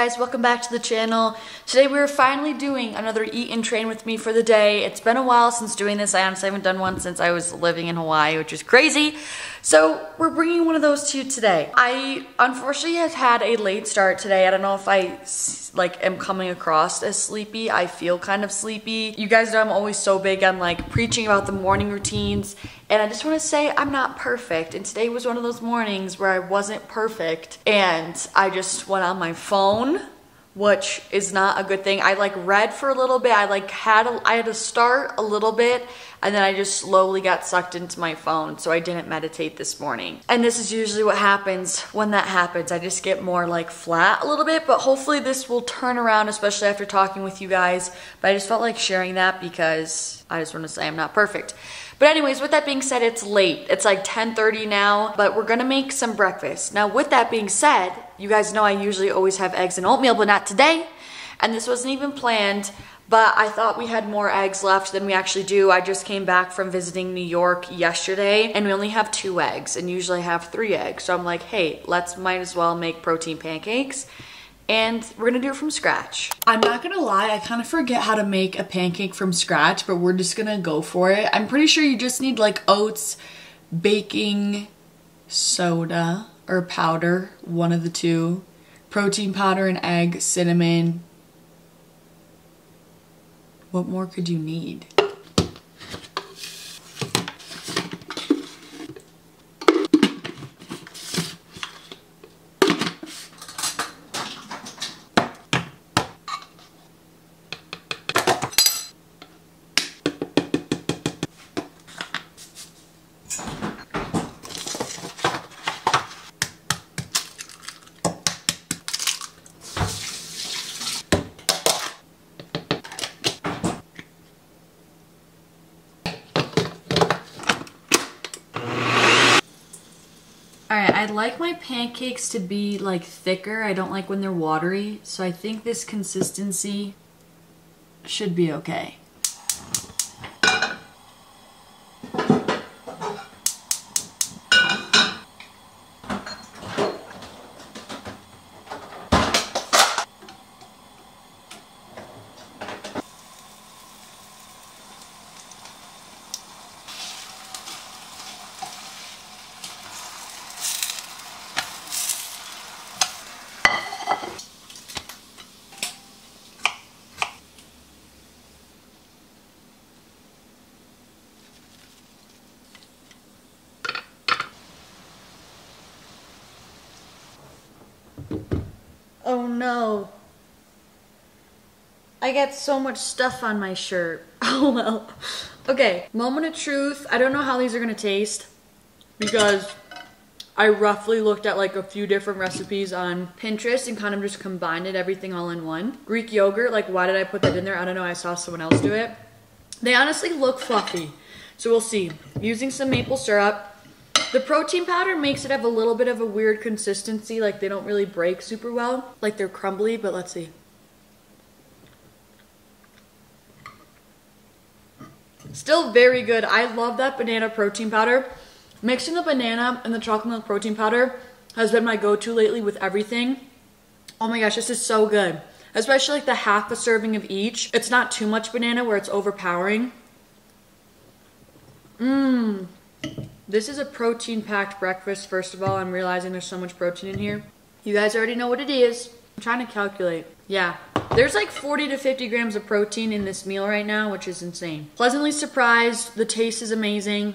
guys, welcome back to the channel. Today we're finally doing another eat and train with me for the day. It's been a while since doing this. I honestly haven't done one since I was living in Hawaii, which is crazy. So we're bringing one of those to you today. I unfortunately have had a late start today. I don't know if I like am coming across as sleepy. I feel kind of sleepy. You guys know I'm always so big on like preaching about the morning routines and I just want to say I'm not perfect. And today was one of those mornings where I wasn't perfect and I just went on my phone which is not a good thing. I like read for a little bit. I like had a, I had to start a little bit and then I just slowly got sucked into my phone. So I didn't meditate this morning. And this is usually what happens when that happens. I just get more like flat a little bit, but hopefully this will turn around, especially after talking with you guys. But I just felt like sharing that because I just want to say I'm not perfect. But anyways, with that being said, it's late. It's like 10.30 now, but we're gonna make some breakfast. Now with that being said, you guys know I usually always have eggs and oatmeal, but not today. And this wasn't even planned, but I thought we had more eggs left than we actually do. I just came back from visiting New York yesterday and we only have two eggs and usually have three eggs. So I'm like, hey, let's might as well make protein pancakes and we're gonna do it from scratch. I'm not gonna lie, I kind of forget how to make a pancake from scratch, but we're just gonna go for it. I'm pretty sure you just need like oats, baking soda or powder, one of the two, protein powder, and egg, cinnamon. What more could you need? Alright, I'd like my pancakes to be like thicker. I don't like when they're watery. So I think this consistency should be okay. Oh no. I got so much stuff on my shirt. Oh well. Okay, moment of truth. I don't know how these are gonna taste because I roughly looked at like a few different recipes on Pinterest and kind of just combined it, everything all in one. Greek yogurt, like why did I put that in there? I don't know, I saw someone else do it. They honestly look fluffy, so we'll see. Using some maple syrup, the protein powder makes it have a little bit of a weird consistency, like they don't really break super well, like they're crumbly, but let's see. Still very good. I love that banana protein powder. Mixing the banana and the chocolate milk protein powder has been my go-to lately with everything. Oh my gosh, this is so good. Especially like the half a serving of each. It's not too much banana where it's overpowering. Mmm. This is a protein packed breakfast, first of all. I'm realizing there's so much protein in here. You guys already know what it is. I'm trying to calculate. Yeah, there's like 40 to 50 grams of protein in this meal right now, which is insane. Pleasantly surprised. The taste is amazing.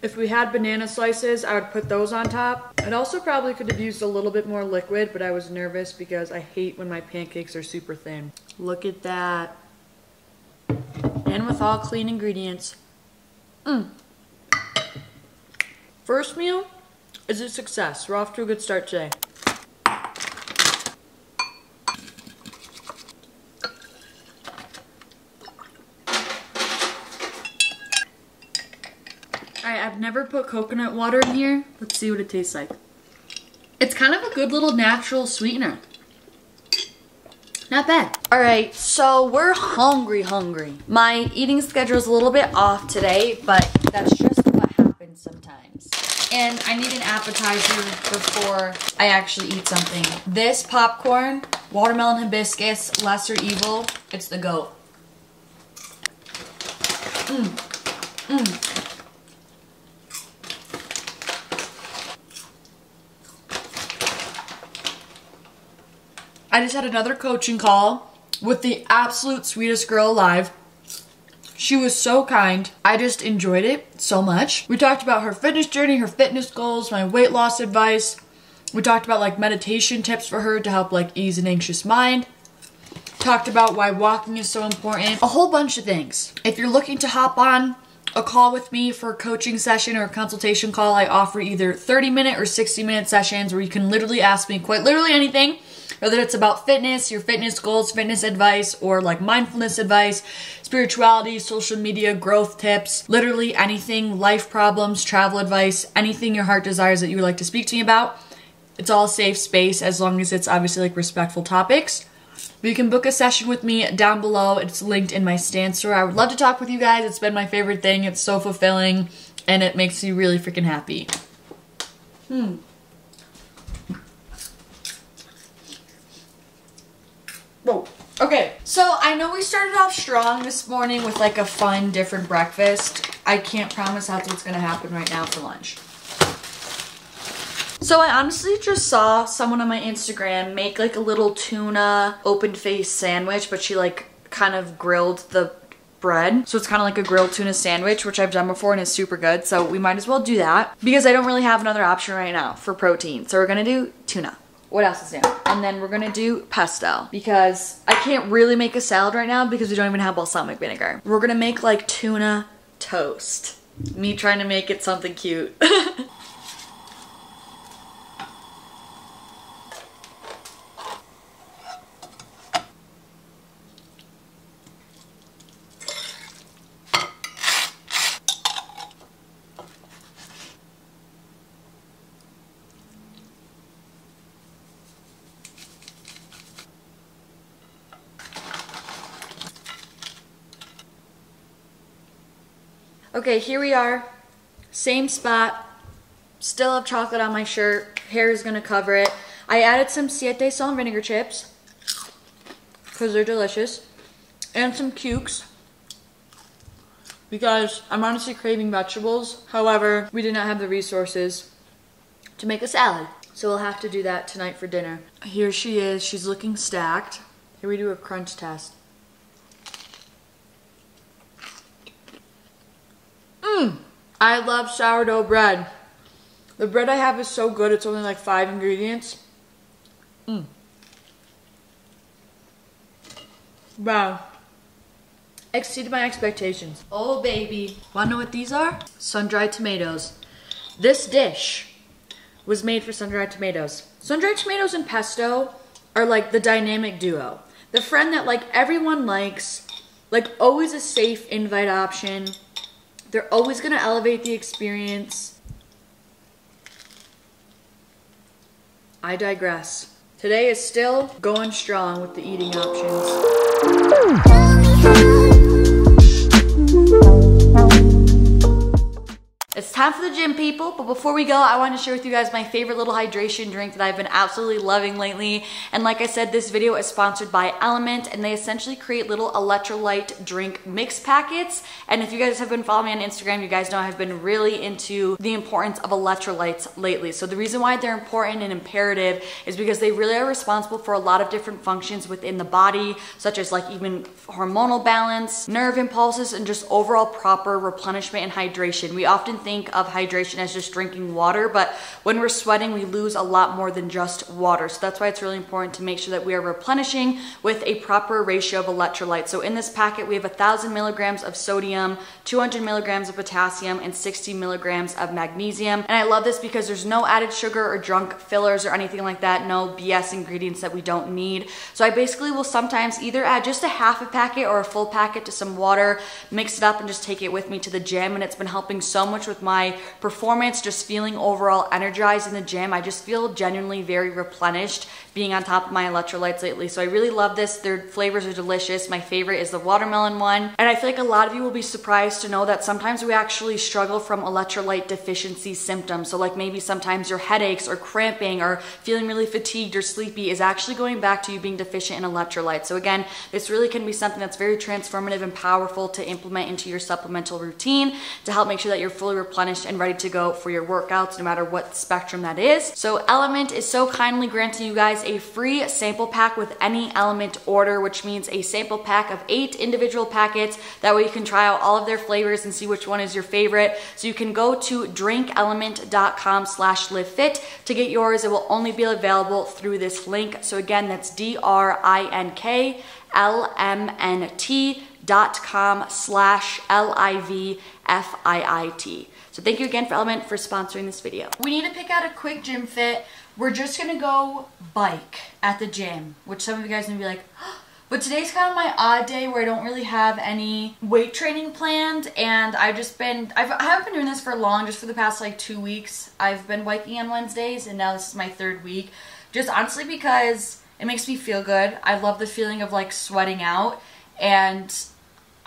If we had banana slices, I would put those on top. I'd also probably could have used a little bit more liquid, but I was nervous because I hate when my pancakes are super thin. Look at that. And with all clean ingredients. Mmm. First meal is a success. We're off to a good start today. Alright, I've never put coconut water in here. Let's see what it tastes like. It's kind of a good little natural sweetener. Not bad. All right, so we're hungry, hungry. My eating schedule is a little bit off today, but that's what happens sometimes. And I need an appetizer before I actually eat something. This popcorn, watermelon hibiscus, lesser evil, it's the goat. Mmm. Mmm. I just had another coaching call with the absolute sweetest girl alive. She was so kind. I just enjoyed it so much. We talked about her fitness journey, her fitness goals, my weight loss advice. We talked about like meditation tips for her to help like ease an anxious mind. Talked about why walking is so important. A whole bunch of things. If you're looking to hop on a call with me for a coaching session or a consultation call, I offer either 30 minute or 60 minute sessions where you can literally ask me quite literally anything whether it's about fitness, your fitness goals, fitness advice, or like mindfulness advice, spirituality, social media, growth tips, literally anything, life problems, travel advice, anything your heart desires that you would like to speak to me about. It's all safe space as long as it's obviously like respectful topics. You can book a session with me down below. It's linked in my Stan Store. I would love to talk with you guys. It's been my favorite thing. It's so fulfilling and it makes me really freaking happy. Hmm. Okay, so I know we started off strong this morning with like a fun, different breakfast. I can't promise that's what's gonna happen right now for lunch. So I honestly just saw someone on my Instagram make like a little tuna open face sandwich, but she like kind of grilled the bread. So it's kind of like a grilled tuna sandwich, which I've done before and is super good. So we might as well do that because I don't really have another option right now for protein. So we're gonna do tuna what else is new? And then we're gonna do pesto because I can't really make a salad right now because we don't even have balsamic vinegar. We're gonna make like tuna toast. Me trying to make it something cute. Okay, here we are. Same spot. Still have chocolate on my shirt. Hair is gonna cover it. I added some siete salt vinegar chips because they're delicious. And some cukes because I'm honestly craving vegetables. However, we did not have the resources to make a salad. So we'll have to do that tonight for dinner. Here she is. She's looking stacked. Here we do a crunch test. Mmm. I love sourdough bread. The bread I have is so good. It's only like five ingredients. Mmm. Wow. Exceeded my expectations. Oh, baby. Wanna know what these are? Sun-dried tomatoes. This dish was made for sun-dried tomatoes. Sun-dried tomatoes and pesto are like the dynamic duo. The friend that like everyone likes, like always a safe invite option, they're always going to elevate the experience. I digress. Today is still going strong with the eating options. It's time for the gym, people. But before we go, I want to share with you guys my favorite little hydration drink that I've been absolutely loving lately. And like I said, this video is sponsored by LMNT, and they essentially create little electrolyte drink mix packets. And if you guys have been following me on Instagram, you guys know I've been really into the importance of electrolytes lately. So the reason why they're important and imperative is because they really are responsible for a lot of different functions within the body, such as like even hormonal balance, nerve impulses, and just overall proper replenishment and hydration. We often think think of hydration as just drinking water, but when we're sweating, we lose a lot more than just water. So that's why it's really important to make sure that we are replenishing with a proper ratio of electrolytes. So in this packet, we have 1,000 milligrams of sodium, 200 milligrams of potassium, and 60 milligrams of magnesium. And I love this because there's no added sugar or drunk fillers or anything like that, no BS ingredients that we don't need. So I basically will sometimes either add just a half a packet or a full packet to some water, mix it up and just take it with me to the gym. And it's been helping so much with my my performance, just feeling overall energized in the gym. I just feel genuinely very replenished being on top of my electrolytes lately. So I really love this. Their flavors are delicious. My favorite is the watermelon one. And I feel like a lot of you will be surprised to know that sometimes we actually struggle from electrolyte deficiency symptoms. So like maybe sometimes your headaches or cramping or feeling really fatigued or sleepy is actually going back to you being deficient in electrolytes. So again, this really can be something that's very transformative and powerful to implement into your supplemental routine to help make sure that you're fully replenished and ready to go for your workouts, no matter what spectrum that is. So LMNT is so kindly granting you guys a free sample pack with any LMNT order, which means a sample pack of eight individual packets. That way you can try out all of their flavors and see which one is your favorite. So you can go to drinkLMNT.com slash Livfiit to get yours. It will only be available through this link. So again, that's D-R-I-N-K L-M-N-T dot com slash L-I-V-F-I-I-T. So thank you again for LMNT for sponsoring this video. We need to pick out a quick gym fit. We're just gonna go bike at the gym, which some of you guys may be like, but today's kind of my odd day where I don't really have any weight training planned and I've just been, I've, I haven't been doing this for long, just for the past like two weeks. I've been biking on Wednesdays and now this is my third week. Just honestly because it makes me feel good. I love the feeling of like sweating out and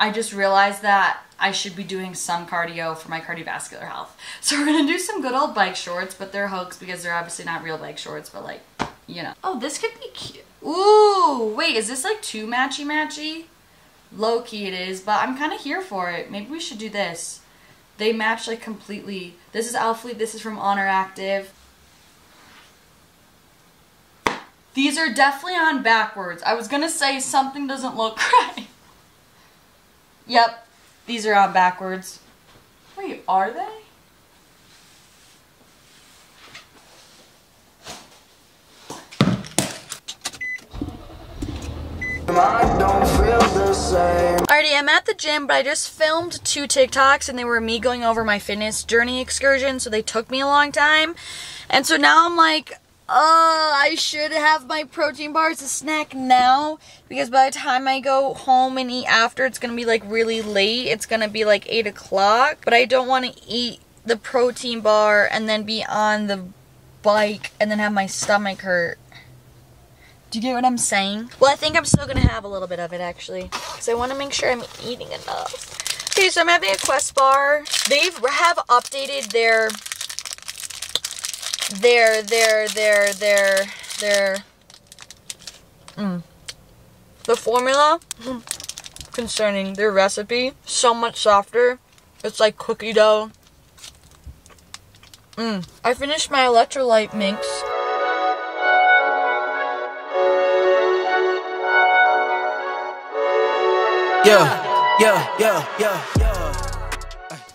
I just realized that I should be doing some cardio for my cardiovascular health. So we're gonna do some good old bike shorts, but they're hoax because they're obviously not real bike shorts, but like, you know. Oh, this could be cute. Ooh, wait, is this like too matchy matchy? Low key it is, but I'm kind of here for it. Maybe we should do this. They match like completely. This is Alphalete, this is from Honor Active. These are definitely on backwards. I was gonna say something doesn't look right. Yep, these are on backwards. Wait, are they? Alrighty, I'm at the gym, but I just filmed two TikToks and they were me going over my fitness journey excursion, so they took me a long time. And so now I'm like, oh, I should have my protein bars a snack now because by the time I go home and eat after, it's going to be like really late. It's going to be like 8 o'clock, but I don't want to eat the protein bar and then be on the bike and then have my stomach hurt. Do you get what I'm saying? Well, I think I'm still going to have a little bit of it actually because I want to make sure I'm eating enough. Okay, so I'm having a Quest bar. They have updated their their, their, their, their, their, mm, the formula concerning their recipe, so much softer. It's like cookie dough. Mm. I finished my electrolyte mix. Yeah, yeah, yeah, yeah, yeah.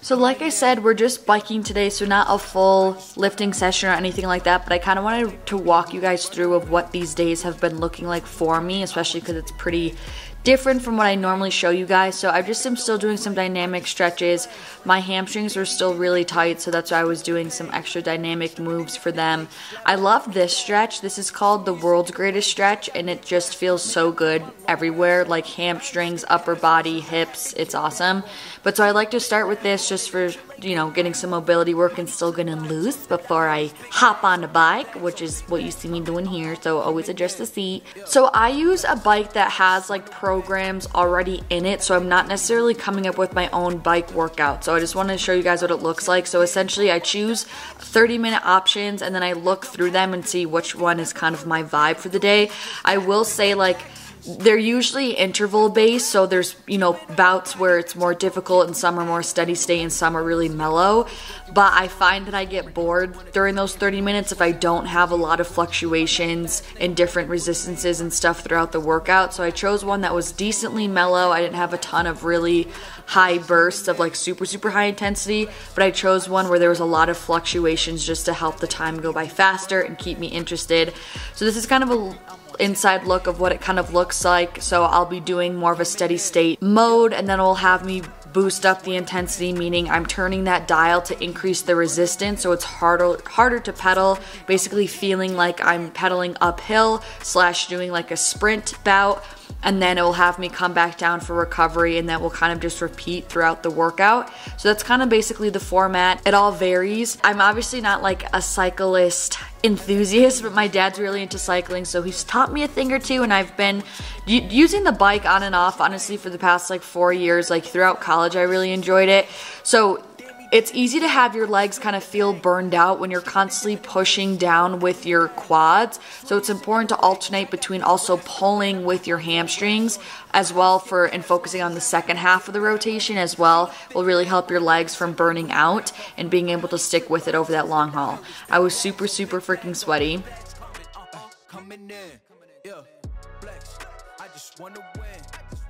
So like I said, we're just biking today, so not a full lifting session or anything like that, but I kind of wanted to walk you guys through of what these days have been looking like for me, especially because it's pretty different from what I normally show you guys. So I just am still doing some dynamic stretches. My hamstrings are still really tight, so that's why I was doing some extra dynamic moves for them. I love this stretch. This is called the world's greatest stretch, and it just feels so good everywhere, like hamstrings, upper body, hips. It's awesome. But so I like to start with this just for, you know, getting some mobility work and still getting loose before I hop on the bike, which is what you see me doing here. So always adjust the seat. So I use a bike that has like pro programs already in it, so I'm not necessarily coming up with my own bike workout. So I just want to show you guys what it looks like. So essentially I choose 30 minute options and then I look through them and see which one is kind of my vibe for the day. I will say like they're usually interval based so there's you know bouts where it's more difficult and some are more steady state and some are really mellow. But i find that i get bored during those 30 minutes if i don't have a lot of fluctuations and different resistances and stuff throughout the workout. So i chose one that was decently mellow. I didn't have a ton of really high bursts of like super super high intensity but i chose one where there was a lot of fluctuations just to help the time go by faster and keep me interested. So this is kind of a inside look of what it kind of looks like. So I'll be doing more of a steady state mode and then it'll have me boost up the intensity, meaning I'm turning that dial to increase the resistance so it's harder harder to pedal, basically feeling like I'm pedaling uphill slash doing like a sprint bout and then it will have me come back down for recovery and that will kind of just repeat throughout the workout. So that's kind of basically the format. It all varies. I'm obviously not like a cyclist enthusiast, but my dad's really into cycling, so he's taught me a thing or two, and I've been using the bike on and off, honestly, for the past like four years. Like throughout college, I really enjoyed it. So it's easy to have your legs kind of feel burned out when you're constantly pushing down with your quads. So it's important to alternate between also pulling with your hamstrings as well for and focusing on the second half of the rotation as well will really help your legs from burning out and being able to stick with it over that long haul. I was super super freaking sweaty.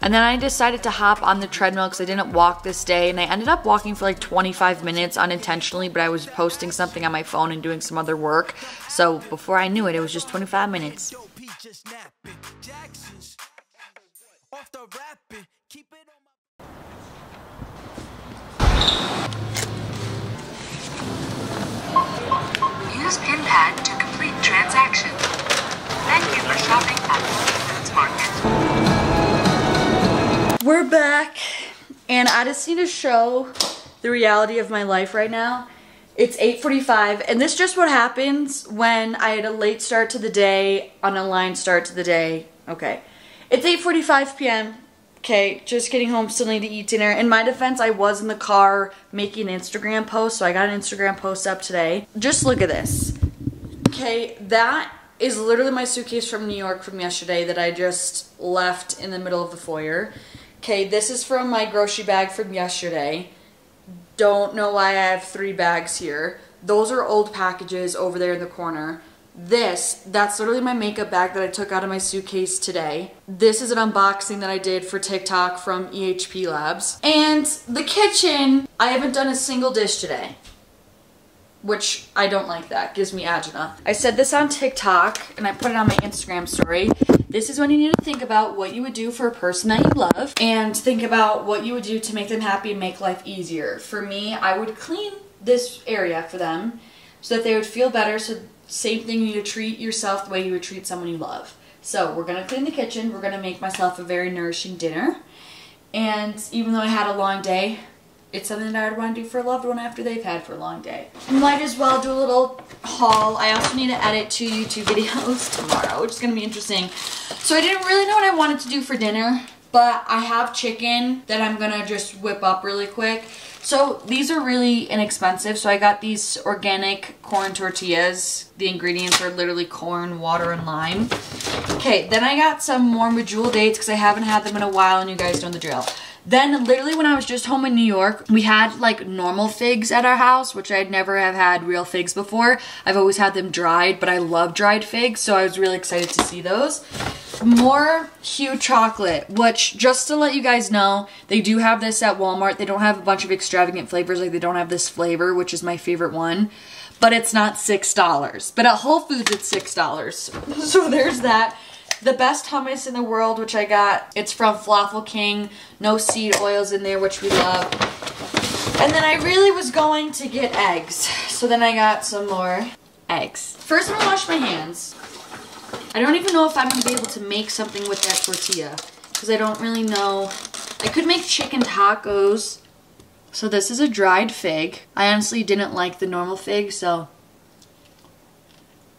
And then I decided to hop on the treadmill because I didn't walk this day. And I ended up walking for like 25 minutes unintentionally, but I was posting something on my phone and doing some other work. So before I knew it, it was just 25 minutes. Use PIN pad to complete transaction. Thank you for shopping at Whole Foods Market. We're back, and I just need to show the reality of my life right now. It's 8.45, and this just what happens when I had a late start to the day, on a line start to the day. Okay. It's 8.45 p.m. Okay, just getting home, still need to eat dinner. In my defense, I was in the car making an Instagram post, so I got an Instagram post up today. Just look at this. Okay, that is literally my suitcase from New York from yesterday that I just left in the middle of the foyer. Okay, this is from my grocery bag from yesterday. Don't know why I have three bags here. Those are old packages over there in the corner. This, that's literally my makeup bag that I took out of my suitcase today. This is an unboxing that I did for TikTok from EHP Labs. And the kitchen, I haven't done a single dish today which I don't like that. Gives me agita. I said this on TikTok and I put it on my Instagram story. This is when you need to think about what you would do for a person that you love and think about what you would do to make them happy and make life easier. For me, I would clean this area for them so that they would feel better. So same thing, you need to treat yourself the way you would treat someone you love. So we're gonna clean the kitchen. We're gonna make myself a very nourishing dinner. And even though I had a long day, it's something that I'd want to do for a loved one after they've had for a long day. Might as well do a little haul. I also need to edit two YouTube videos tomorrow, which is going to be interesting. So I didn't really know what I wanted to do for dinner, but I have chicken that I'm going to just whip up really quick. So these are really inexpensive. So I got these organic corn tortillas. The ingredients are literally corn, water, and lime. Okay, then I got some more medjool dates because I haven't had them in a while and you guys know the drill. Then literally when I was just home in New York, we had like normal figs at our house, which I'd never have had real figs before. I've always had them dried, but I love dried figs, so I was really excited to see those. More Hu chocolate, which just to let you guys know, they do have this at Walmart. They don't have a bunch of extravagant flavors, like they don't have this flavor, which is my favorite one but it's not $6. But at Whole Foods, it's $6. So there's that the best hummus in the world, which I got. It's from Falafel King. No seed oils in there, which we love. And then I really was going to get eggs. So then I got some more eggs. First, I'm gonna wash my hands. I don't even know if I'm gonna be able to make something with that tortilla because I don't really know. I could make chicken tacos. So this is a dried fig. I honestly didn't like the normal fig, so.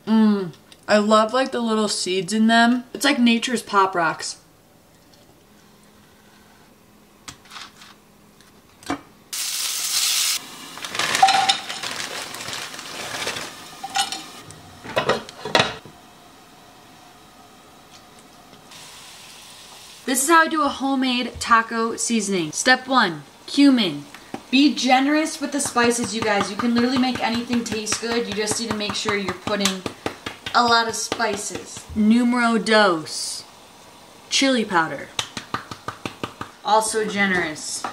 Mmm. I love like the little seeds in them. It's like nature's pop rocks. This is how I do a homemade taco seasoning. Step one, cumin. Be generous with the spices, you guys. You can literally make anything taste good. You just need to make sure you're putting a lot of spices. Numero dos. Chili powder. Also generous.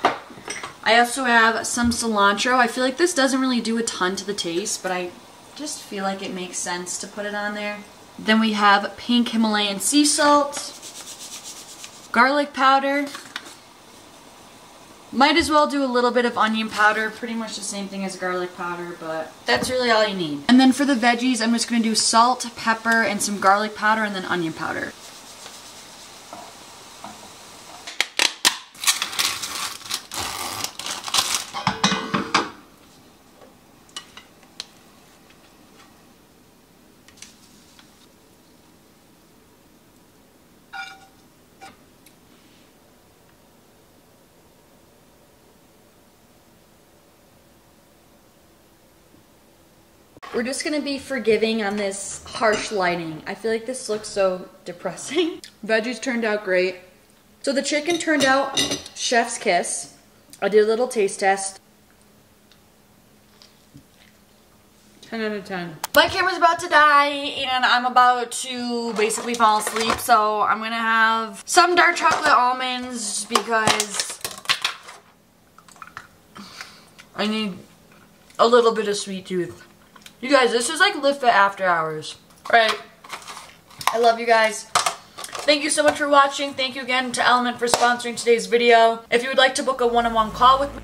I also have some cilantro. I feel like this doesn't really do a ton to the taste, but I just feel like it makes sense to put it on there. Then we have pink Himalayan sea salt, garlic powder, might as well do a little bit of onion powder, pretty much the same thing as garlic powder, but that's really all you need. And then for the veggies, I'm just gonna do salt, pepper, and some garlic powder, and then onion powder. We're just gonna be forgiving on this harsh lighting. I feel like this looks so depressing. Veggies turned out great. So the chicken turned out chef's kiss. I did a little taste test. 10 out of 10. My camera's about to die and I'm about to basically fall asleep. So I'm gonna have some dark chocolate almonds because I need a little bit of sweet tooth. You guys, this is like Livfiit After Hours. Right. I love you guys. Thank you so much for watching. Thank you again to LMNT for sponsoring today's video. If you would like to book a one-on-one call with me,